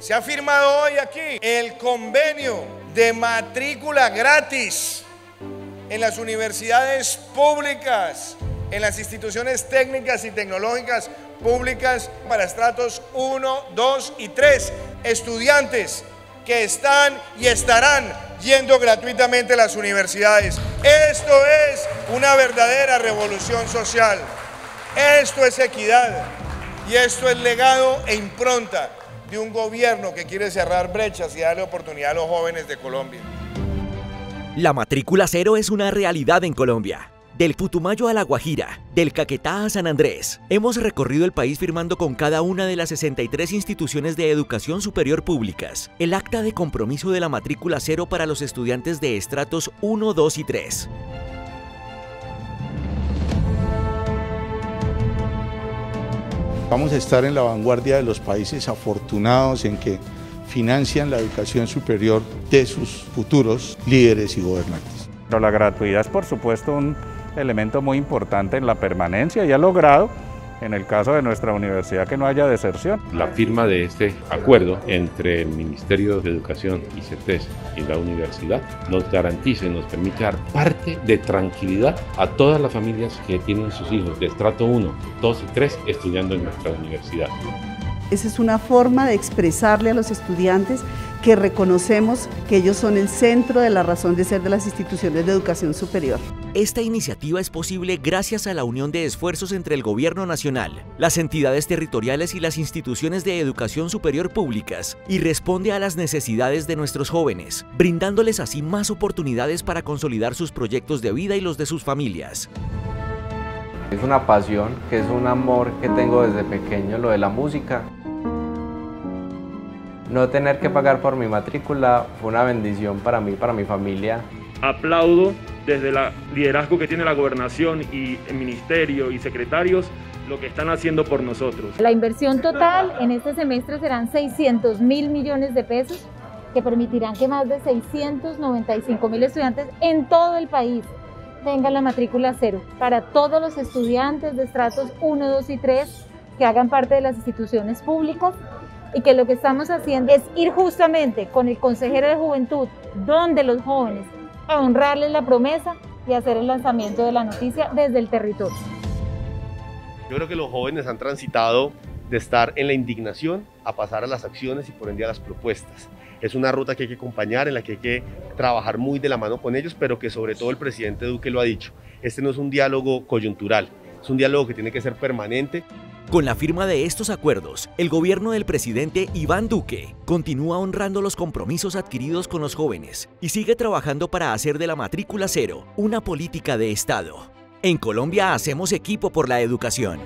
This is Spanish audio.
Se ha firmado hoy aquí el convenio de matrícula gratis en las universidades públicas, en las instituciones técnicas y tecnológicas públicas para estratos 1, 2 y 3. Estudiantes que están y estarán yendo gratuitamente a las universidades. Esto es una verdadera revolución social. Esto es equidad y esto es legado e impronta de un gobierno que quiere cerrar brechas y darle oportunidad a los jóvenes de Colombia. La matrícula cero es una realidad en Colombia. Del Putumayo a La Guajira, del Caquetá a San Andrés, hemos recorrido el país firmando con cada una de las 63 instituciones de educación superior públicas el acta de compromiso de la matrícula cero para los estudiantes de estratos 1, 2 y 3. Vamos a estar en la vanguardia de los países afortunados en que financian la educación superior de sus futuros líderes y gobernantes. Pero la gratuidad es por supuesto un elemento muy importante en la permanencia y ha logrado en el caso de nuestra universidad que no haya deserción. La firma de este acuerdo entre el Ministerio de Educación y CETES y la universidad nos garantiza y nos permite dar parte de tranquilidad a todas las familias que tienen sus hijos de estrato 1, 2 y 3 estudiando en nuestra universidad. Esa es una forma de expresarle a los estudiantes que reconocemos que ellos son el centro de la razón de ser de las instituciones de educación superior. Esta iniciativa es posible gracias a la unión de esfuerzos entre el Gobierno Nacional, las entidades territoriales y las instituciones de educación superior públicas y responde a las necesidades de nuestros jóvenes, brindándoles así más oportunidades para consolidar sus proyectos de vida y los de sus familias. Es una pasión, que es un amor que tengo desde pequeño, lo de la música. No tener que pagar por mi matrícula fue una bendición para mí, para mi familia. Aplaudo desde el liderazgo que tiene la gobernación y el ministerio y secretarios lo que están haciendo por nosotros. La inversión total en este semestre serán 600 mil millones de pesos que permitirán que más de 695 mil estudiantes en todo el país tengan la matrícula cero para todos los estudiantes de estratos 1, 2 y 3 que hagan parte de las instituciones públicas y que lo que estamos haciendo es ir justamente con el consejero de juventud, donde los jóvenes, a honrarles la promesa y hacer el lanzamiento de la noticia desde el territorio. Yo creo que los jóvenes han transitado de estar en la indignación a pasar a las acciones y por ende a las propuestas. Es una ruta que hay que acompañar, en la que hay que trabajar muy de la mano con ellos, pero que sobre todo el presidente Duque lo ha dicho. Este no es un diálogo coyuntural, es un diálogo que tiene que ser permanente. Con la firma de estos acuerdos, el gobierno del presidente Iván Duque continúa honrando los compromisos adquiridos con los jóvenes y sigue trabajando para hacer de la matrícula cero una política de Estado. En Colombia hacemos equipo por la educación.